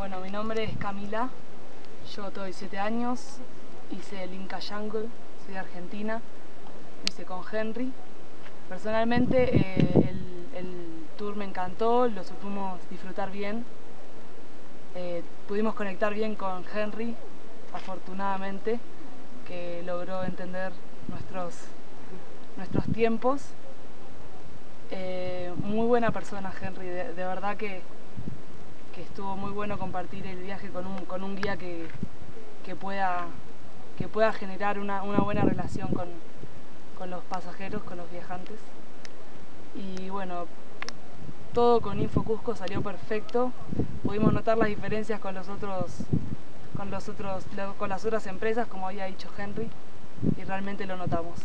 Bueno, mi nombre es Camila, yo tengo 17 años, hice el Inca Jungle, soy de Argentina, hice con Henry. Personalmente eh, el, tour me encantó, lo supimos disfrutar bien, eh, pudimos conectar bien con Henry, afortunadamente, que logró entender nuestros, nuestros tiempos. Eh, muy buena persona Henry, de verdad que estuvo muy bueno compartir el viaje con un, con un guía que, pueda, que pueda generar una, buena relación con, los pasajeros, con los viajantes. Y bueno, todo con InfoCusco salió perfecto. Pudimos notar las diferencias con los otros, con los otros, con las otras empresas, como había dicho Henry, y realmente lo notamos.